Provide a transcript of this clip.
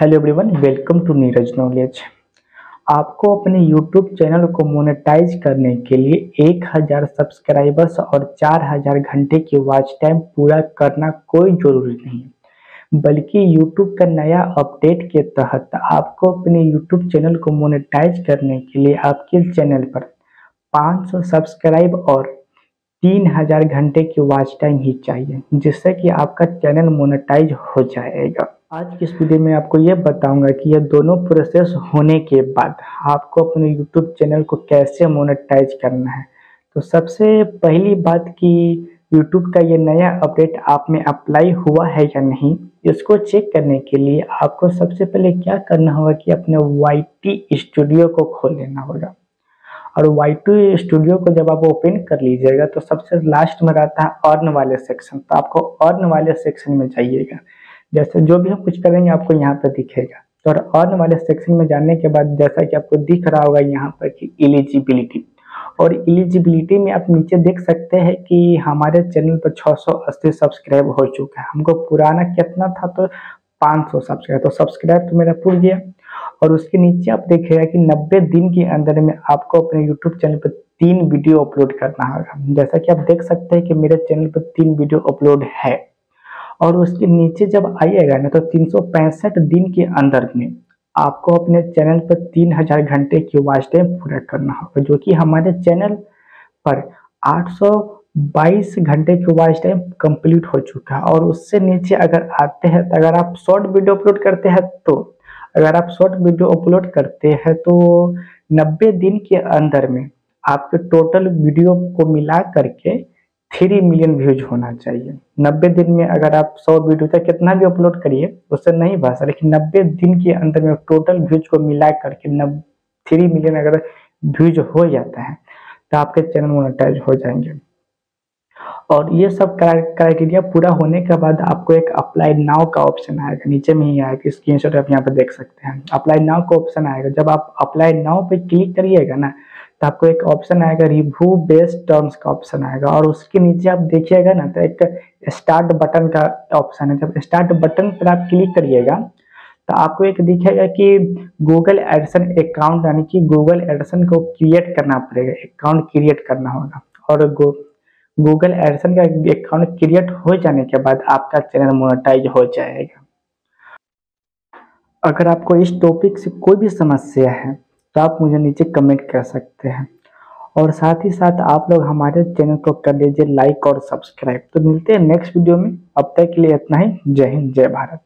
Hello everyone welcome to Neeraj knowledge आपको अपने YouTube channel को मोनेटाइज करने के लिए 1000 सब्सक्राइबर्स और 4000 घंटे की वॉच टाइम पूरा करना कोई ज़रूरी नहीं बल्कि यूट्यूब का नया अपडेट के तहत आपको अपने यूट्यूब चैनल को मोनेटाइज करने के लिए आपके चैनल पर 500 सब्सक्राइब और तीन हज़ार घंटे की वॉच टाइम ही चाहिए, जिससे कि आपका चैनल मोनेटाइज हो जाएगा। आज की इस वीडियो में आपको ये बताऊँगा कि यह दोनों प्रोसेस होने के बाद आपको अपने यूट्यूब चैनल को कैसे मोनेटाइज करना है। तो सबसे पहली बात कि यूट्यूब का ये नया अपडेट आप में अप्लाई हुआ है या नहीं, इसको चेक करने के लिए आपको सबसे पहले क्या करना होगा कि अपने YT स्टूडियो को खोल लेना होगा। और वाई टू स्टूडियो को जब आप ओपन कर लीजिएगा तो सबसे लास्ट में रहता है अर्न वाले सेक्शन तो आपको अर्न वाले सेक्शन में जाइएगा। जैसे जो भी हम कुछ करेंगे, आपको यहाँ पर दिखेगा। और अर्न वाले सेक्शन में जाने के बाद जैसा कि आपको दिख रहा होगा यहाँ पर कि एलिजिबिलिटी और एलिजिबिलिटी में आप नीचे देख सकते हैं कि हमारे चैनल पर 680 सब्सक्राइब हो चुका है। हमको पुराना कितना था तो 500 सब्सक्राइब तो सब्सक्राइब तो मेरा पूर गया और उसके नीचे आप देखिएगा कि 90 दिन के अंदर में आपको अपने यूट्यूब चैनल पर तीन वीडियो अपलोड करना होगा। जैसा कि आप देख सकते हैं कि मेरे चैनल पर तीन वीडियो अपलोड है। और उसके नीचे जब आइएगा ना तो तीन सौ पैंसठ दिन के अंदर में आपको अपने चैनल पर तीन हज़ार घंटे की वॉच टाइम पूरा करना होगा, जो कि हमारे चैनल पर 822 घंटे की वॉच टाइम कंप्लीट हो चुका है। और उससे नीचे अगर आते हैं तो अगर आप शॉर्ट वीडियो अपलोड करते हैं तो अगर आप शॉर्ट वीडियो अपलोड करते हैं तो 90 दिन के अंदर में आपके टोटल वीडियो को मिला करके थ्री मिलियन व्यूज़ होना चाहिए। 90 दिन में अगर आप सौ वीडियो तक कितना भी अपलोड करिए, उससे नहीं भाषा लेकिन 90 दिन के अंदर में टोटल व्यूज़ को मिला करके नब थ्री मिलियन अगर व्यूज़ हो जाता है तो आपके चैनल मोनेटाइज हो जाएँगे। और ये सब क्राइटेरिया पूरा होने के बाद आपको एक अप्लाई नाउ का ऑप्शन आएगा। नीचे में ही आएगा। स्क्रीन शॉट आप यहाँ पे देख सकते हैं। अप्लाई नाउ का ऑप्शन आएगा। जब आप अप्लाई नाउ पे क्लिक करिएगा ना तो आपको एक ऑप्शन आएगा रिव्यू बेस्ड टर्म्स का ऑप्शन आएगा। और उसके नीचे आप देखिएगा ना तो एक स्टार्ट बटन का ऑप्शन है। जब स्टार्ट बटन पर आप क्लिक करिएगा तो आपको एक दिखेगा कि गूगल एडसन अकाउंट यानी कि गूगल एडसन को क्रिएट करना पड़ेगा अकाउंट क्रिएट करना होगा। और गूगल एडसन का अकाउंट क्रिएट हो जाने के बाद आपका चैनल मोनेटाइज हो जाएगा। अगर आपको इस टॉपिक से कोई भी समस्या है तो आप मुझे नीचे कमेंट कर सकते हैं। और साथ ही साथ आप लोग हमारे चैनल को कर लीजिए लाइक और सब्सक्राइब तो मिलते हैं नेक्स्ट वीडियो में। अब तक के लिए इतना ही। जय हिंद, जय भारत।